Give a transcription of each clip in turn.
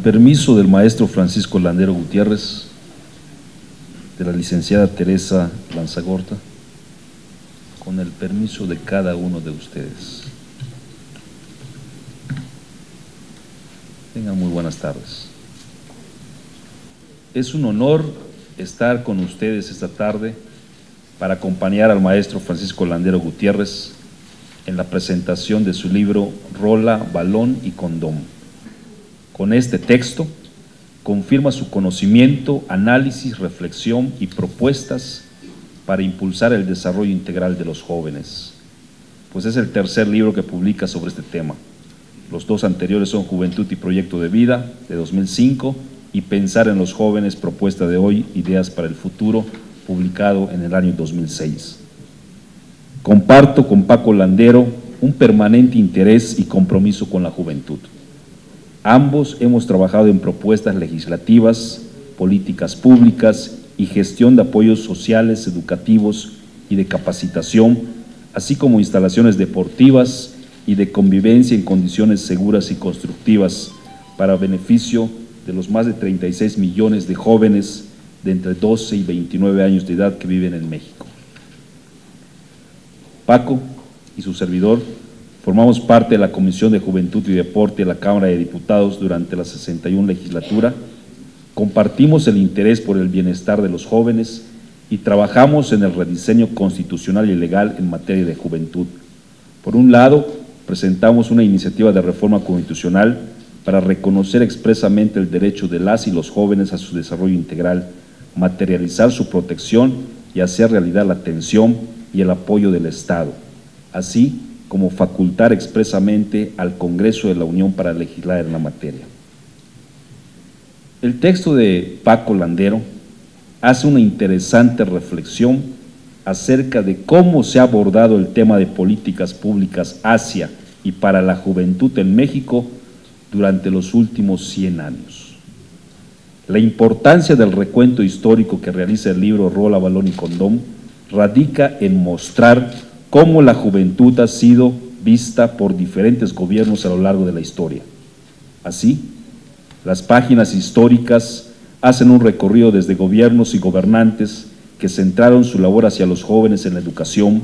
permiso del maestro Francisco Landero Gutiérrez, de la licenciada Teresa Lanzagorta, con el permiso de cada uno de ustedes. Tengan muy buenas tardes. Es un honor estar con ustedes esta tarde para acompañar al maestro Francisco Landero Gutiérrez en la presentación de su libro Rola, Balón y Condón. Con este texto confirma su conocimiento, análisis, reflexión y propuestas para impulsar el desarrollo integral de los jóvenes, pues es el tercer libro que publica sobre este tema. Los dos anteriores son Juventud y Proyecto de Vida, de 2005, y Pensar en los Jóvenes, Propuesta de Hoy, Ideas para el Futuro, publicado en el año 2006. Comparto con Paco Landero un permanente interés y compromiso con la juventud. Ambos hemos trabajado en propuestas legislativas, políticas públicas y gestión de apoyos sociales, educativos y de capacitación, así como instalaciones deportivas y de convivencia en condiciones seguras y constructivas para beneficio de los más de 36 millones de jóvenes de entre 12 y 29 años de edad que viven en México. Paco y su servidor formamos parte de la Comisión de Juventud y Deporte de la Cámara de Diputados durante la 61 legislatura, compartimos el interés por el bienestar de los jóvenes y trabajamos en el rediseño constitucional y legal en materia de juventud. Por un lado, presentamos una iniciativa de reforma constitucional para reconocer expresamente el derecho de las y los jóvenes a su desarrollo integral, materializar su protección y hacer realidad la atención y el apoyo del Estado, así como facultar expresamente al Congreso de la Unión para legislar en la materia. El texto de Paco Landero hace una interesante reflexión acerca de cómo se ha abordado el tema de políticas públicas hacia y para la juventud en México durante los últimos 100 años. La importancia del recuento histórico que realiza el libro Rola, Balón y Condón radica en mostrar cómo la juventud ha sido vista por diferentes gobiernos a lo largo de la historia. Así, las páginas históricas hacen un recorrido desde gobiernos y gobernantes que centraron su labor hacia los jóvenes en la educación,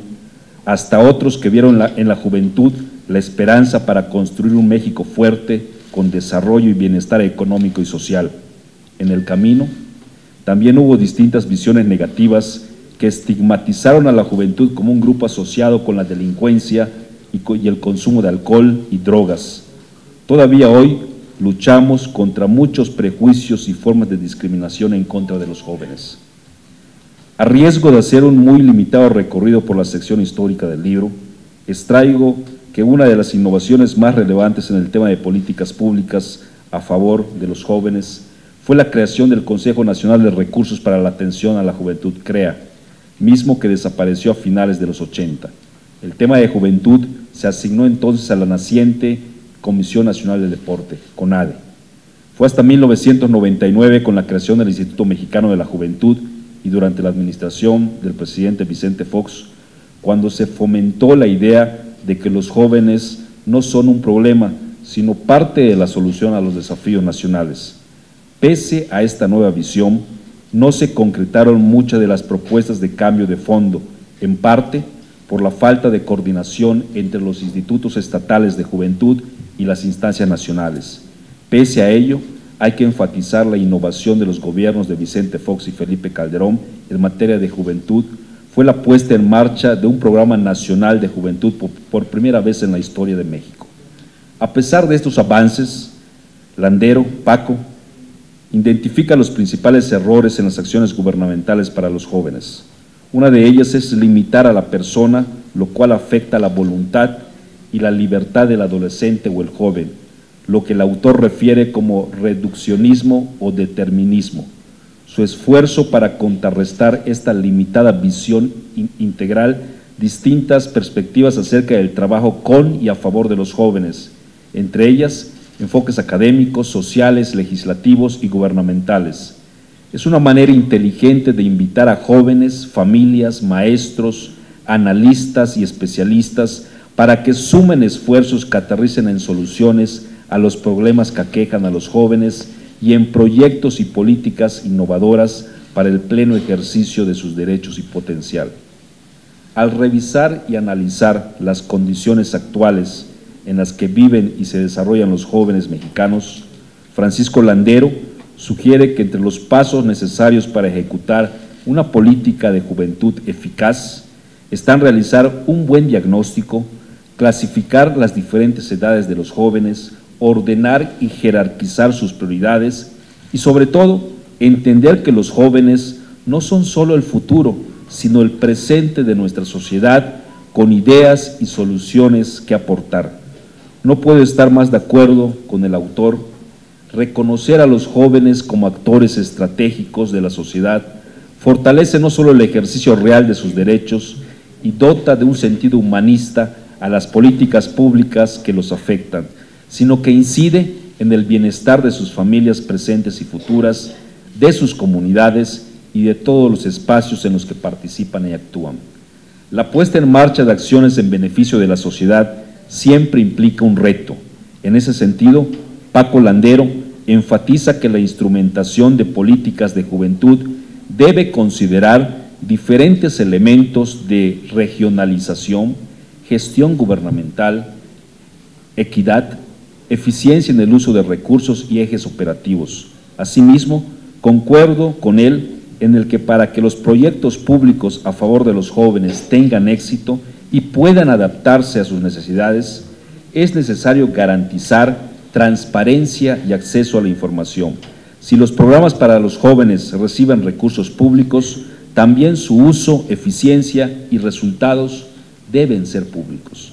hasta otros que vieron en la juventud la esperanza para construir un México fuerte, con desarrollo y bienestar económico y social. En el camino, también hubo distintas visiones negativas que estigmatizaron a la juventud como un grupo asociado con la delincuencia y el consumo de alcohol y drogas. Todavía hoy luchamos contra muchos prejuicios y formas de discriminación en contra de los jóvenes. A riesgo de hacer un muy limitado recorrido por la sección histórica del libro, extraigo que una de las innovaciones más relevantes en el tema de políticas públicas a favor de los jóvenes fue la creación del Consejo Nacional de Recursos para la Atención a la Juventud, CREA, mismo que desapareció a finales de los 80. El tema de juventud se asignó entonces a la naciente Comisión Nacional del Deporte, CONADE. Fue hasta 1999 con la creación del Instituto Mexicano de la Juventud y durante la administración del presidente Vicente Fox, cuando se fomentó la idea de que los jóvenes no son un problema, sino parte de la solución a los desafíos nacionales. Pese a esta nueva visión, no se concretaron muchas de las propuestas de cambio de fondo, en parte por la falta de coordinación entre los institutos estatales de juventud y las instancias nacionales. Pese a ello, hay que enfatizar la innovación de los gobiernos de Vicente Fox y Felipe Calderón en materia de juventud, fue la puesta en marcha de un programa nacional de juventud por, primera vez en la historia de México. A pesar de estos avances, Landero, Paco, identifica los principales errores en las acciones gubernamentales para los jóvenes. Una de ellas es limitar a la persona, lo cual afecta la voluntad y la libertad del adolescente o el joven, lo que el autor refiere como reduccionismo o determinismo. Su esfuerzo para contrarrestar esta limitada visión integral, distintas perspectivas acerca del trabajo con y a favor de los jóvenes, entre ellas enfoques académicos, sociales, legislativos y gubernamentales. Es una manera inteligente de invitar a jóvenes, familias, maestros, analistas y especialistas para que sumen esfuerzos que aterricen en soluciones a los problemas que aquejan a los jóvenes y en proyectos y políticas innovadoras para el pleno ejercicio de sus derechos y potencial. Al revisar y analizar las condiciones actuales en las que viven y se desarrollan los jóvenes mexicanos, Francisco Landero sugiere que entre los pasos necesarios para ejecutar una política de juventud eficaz están realizar un buen diagnóstico, clasificar las diferentes edades de los jóvenes, ordenar y jerarquizar sus prioridades y sobre todo entender que los jóvenes no son solo el futuro, sino el presente de nuestra sociedad con ideas y soluciones que aportar. No puedo estar más de acuerdo con el autor. Reconocer a los jóvenes como actores estratégicos de la sociedad fortalece no solo el ejercicio real de sus derechos y dota de un sentido humanista a las políticas públicas que los afectan, sino que incide en el bienestar de sus familias presentes y futuras, de sus comunidades y de todos los espacios en los que participan y actúan. La puesta en marcha de acciones en beneficio de la sociedad siempre implica un reto. En ese sentido, Paco Landero enfatiza que la instrumentación de políticas de juventud debe considerar diferentes elementos de regionalización, gestión gubernamental, equidad, eficiencia en el uso de recursos y ejes operativos. Asimismo, concuerdo con él en el que para que los proyectos públicos a favor de los jóvenes tengan éxito y puedan adaptarse a sus necesidades, es necesario garantizar transparencia y acceso a la información. Si los programas para los jóvenes reciben recursos públicos, también su uso, eficiencia y resultados deben ser públicos.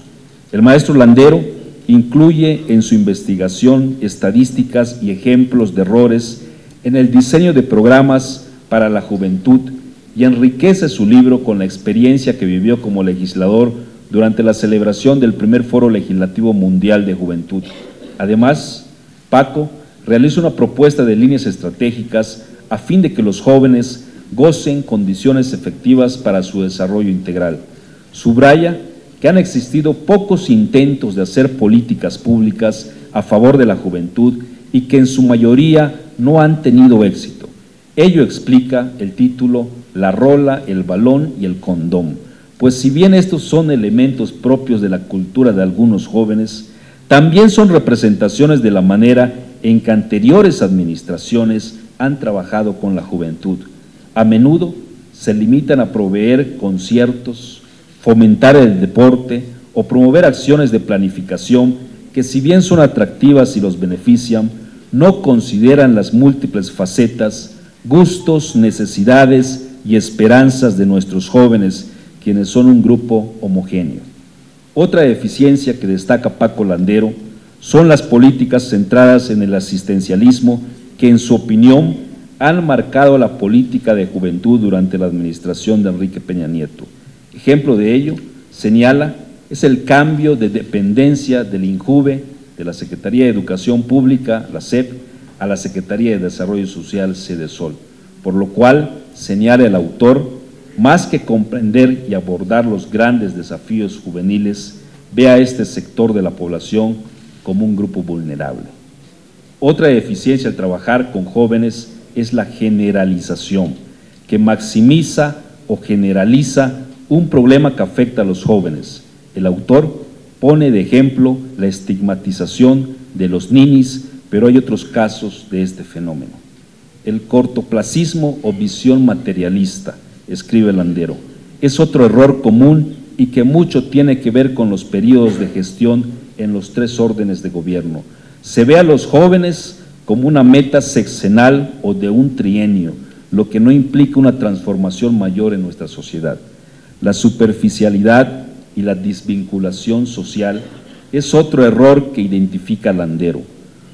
El maestro Landero incluye en su investigación estadísticas y ejemplos de errores en el diseño de programas para la juventud y enriquece su libro con la experiencia que vivió como legislador durante la celebración del primer Foro Legislativo Mundial de Juventud. Además, Paco realiza una propuesta de líneas estratégicas a fin de que los jóvenes gocen condiciones efectivas para su desarrollo integral. Subraya que han existido pocos intentos de hacer políticas públicas a favor de la juventud y que en su mayoría no han tenido éxito. Ello explica el título La rola, el balón y el condón, pues si bien estos son elementos propios de la cultura de algunos jóvenes, también son representaciones de la manera en que anteriores administraciones han trabajado con la juventud. A menudo se limitan a proveer conciertos, fomentar el deporte o promover acciones de planificación que si bien son atractivas y los benefician, no consideran las múltiples facetas, gustos, necesidades y esperanzas de nuestros jóvenes, quienes son un grupo homogéneo. Otra deficiencia que destaca Paco Landero son las políticas centradas en el asistencialismo que, en su opinión, han marcado la política de juventud durante la administración de Enrique Peña Nieto. Ejemplo de ello, señala, es el cambio de dependencia del INJUVE de la Secretaría de Educación Pública, la SEP, a la Secretaría de Desarrollo Social, SEDESOL, por lo cual, señala el autor, más que comprender y abordar los grandes desafíos juveniles, ve a este sector de la población como un grupo vulnerable. Otra deficiencia al trabajar con jóvenes es la generalización, que maximiza o generaliza un problema que afecta a los jóvenes. El autor pone de ejemplo la estigmatización de los ninis, pero hay otros casos de este fenómeno. El cortoplacismo o visión materialista, escribe Landero, es otro error común y que mucho tiene que ver con los periodos de gestión en los tres órdenes de gobierno. Se ve a los jóvenes como una meta sexenal o de un trienio, lo que no implica una transformación mayor en nuestra sociedad. La superficialidad y la desvinculación social es otro error que identifica Landero.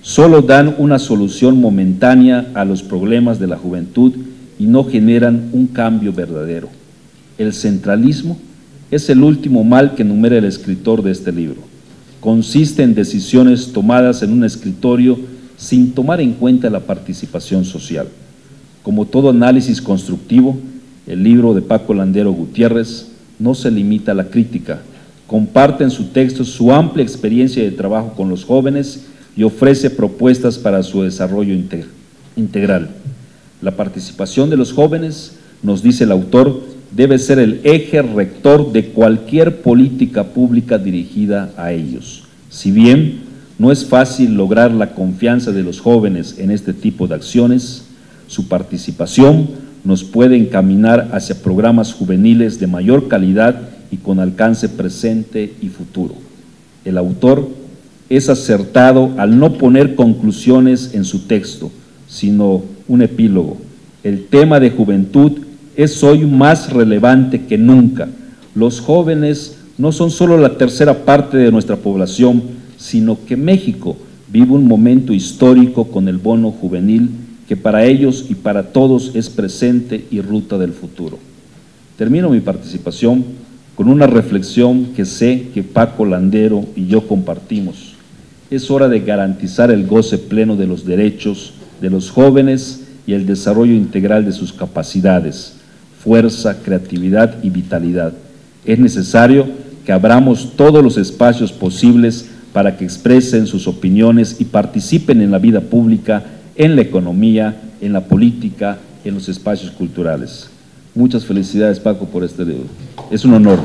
Solo dan una solución momentánea a los problemas de la juventud y no generan un cambio verdadero. El centralismo es el último mal que enumera el escritor de este libro. Consiste en decisiones tomadas en un escritorio sin tomar en cuenta la participación social. Como todo análisis constructivo, el libro de Paco Landero Gutiérrez no se limita a la crítica, comparte en su texto su amplia experiencia de trabajo con los jóvenes y ofrece propuestas para su desarrollo integral. La participación de los jóvenes, nos dice el autor, debe ser el eje rector de cualquier política pública dirigida a ellos. Si bien no es fácil lograr la confianza de los jóvenes en este tipo de acciones, su participación nos puede encaminar hacia programas juveniles de mayor calidad y con alcance presente y futuro. El autor es acertado al no poner conclusiones en su texto, sino un epílogo. El tema de juventud es hoy más relevante que nunca. Los jóvenes no son solo la tercera parte de nuestra población, sino que México vive un momento histórico con el bono juvenil que para ellos y para todos es presente y ruta del futuro. Termino mi participación con una reflexión que sé que Paco Landero y yo compartimos. Es hora de garantizar el goce pleno de los derechos de los jóvenes y el desarrollo integral de sus capacidades, fuerza, creatividad y vitalidad. Es necesario que abramos todos los espacios posibles para que expresen sus opiniones y participen en la vida pública, en la economía, en la política, en los espacios culturales. Muchas felicidades, Paco, por este. Es un honor.